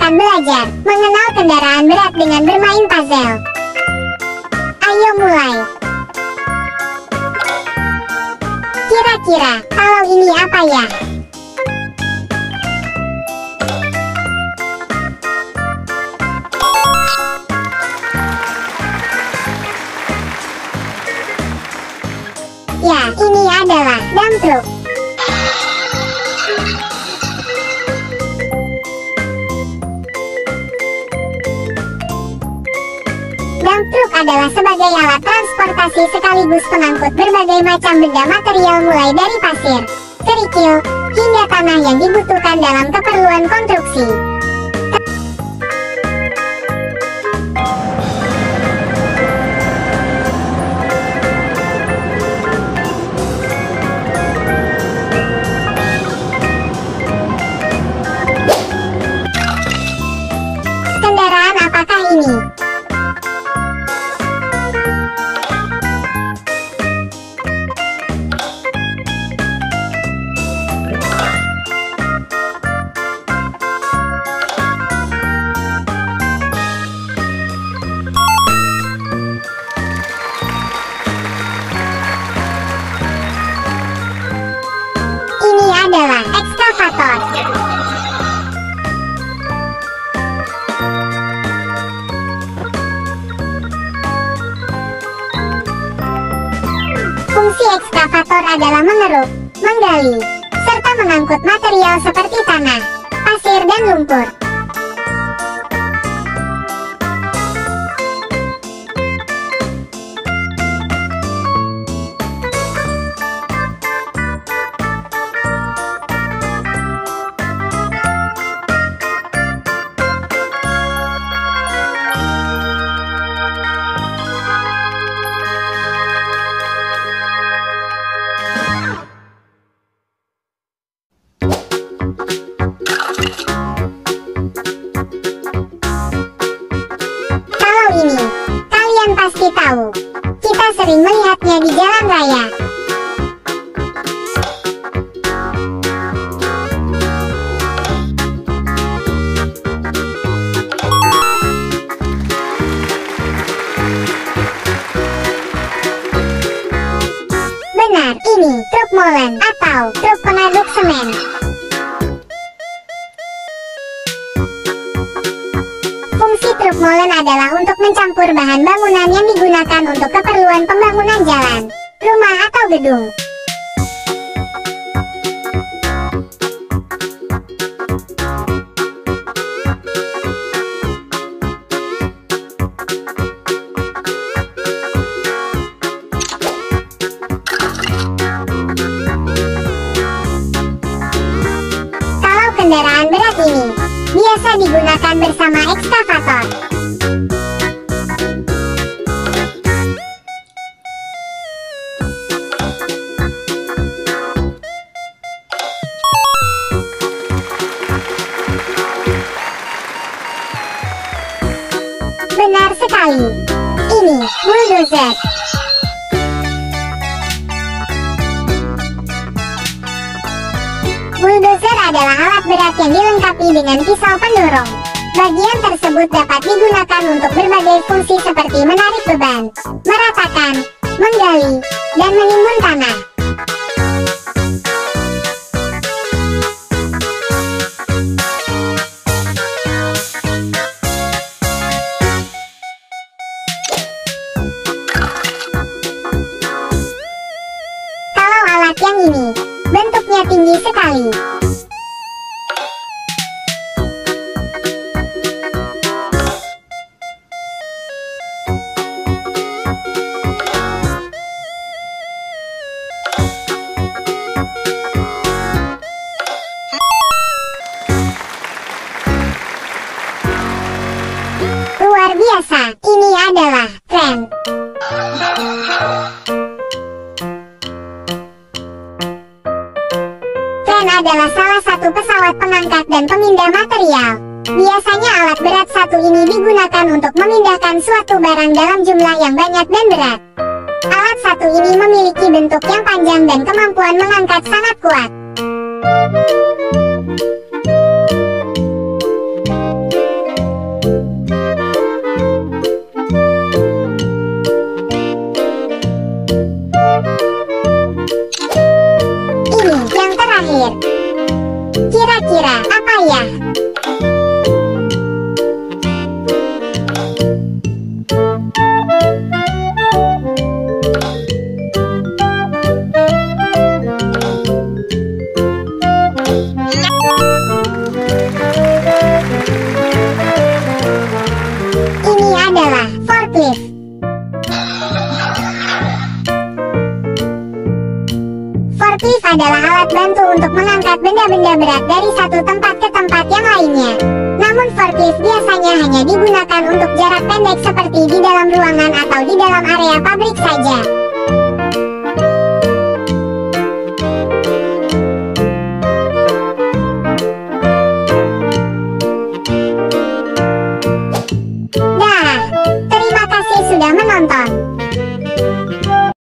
akan belajar mengenal kendaraan berat dengan bermain puzzle. Ayo mulai. Kira-kira, kalau ini apa ya? Ya, ini adalah dump truck. Adalah sebagai alat transportasi sekaligus pengangkut berbagai macam benda material mulai dari pasir, kerikil, hingga tanah yang dibutuhkan dalam keperluan konstruksi. Kendaraan apakah ini? Ekskavator adalah mengeruk, menggali, serta mengangkut material seperti tanah, pasir dan lumpur. Di jalan raya. Benar, ini truk molen atau truk pengaduk semen. Molen adalah untuk mencampur bahan bangunan yang digunakan untuk keperluan pembangunan jalan, rumah atau gedung. Kalau kendaraan berat ini biasa digunakan bersama ekskavator. Benar sekali. Ini bulldozer. Bulldozer adalah alat berat yang dilengkapi dengan pisau pendorong. Bagian tersebut dapat digunakan untuk berbagai fungsi seperti menarik beban, meratakan, menggali, dan menimbun tanah. Yang ini, bentuknya tinggi sekali. Luar biasa, ini adalah tren. adalah salah satu pesawat pengangkat dan pemindah material. Biasanya alat berat satu ini digunakan untuk memindahkan suatu barang dalam jumlah yang banyak dan berat. Alat satu ini memiliki bentuk yang panjang dan kemampuan mengangkat sangat kuat. Kira-kira? Apa ya? Untuk mengangkat benda-benda berat dari satu tempat ke tempat yang lainnya. Namun forklift biasanya hanya digunakan untuk jarak pendek seperti di dalam ruangan atau di dalam area pabrik